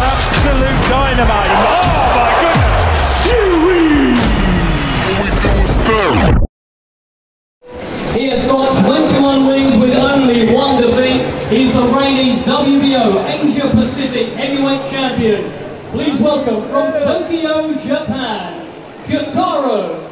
Absolute dynamite. Oh my goodness. Huey. He has got 21 wins with only one defeat. He's the reigning WBO Asia Pacific Heavyweight Champion. Please welcome from Tokyo, Japan, Kyotaro